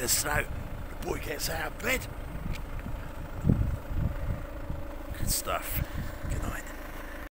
bit of snow. The boy gets out of bed. Good stuff.